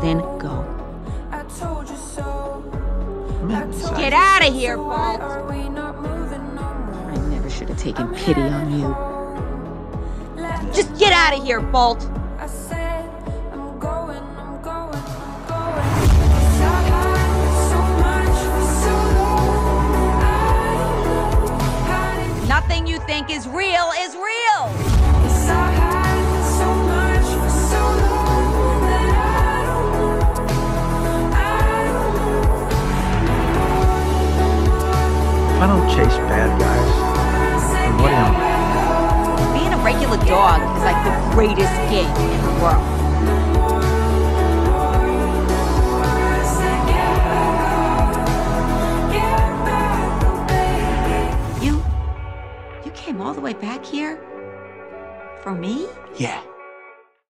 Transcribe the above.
then go. Mm. Get out of here, Bolt! I never should have taken pity on you. Just get out of here, Bolt! Nothing you think is real is real! I don't chase bad guys. What am I? Being a regular dog is like the greatest gig in the world. You... you came all the way back here? For me? Yeah.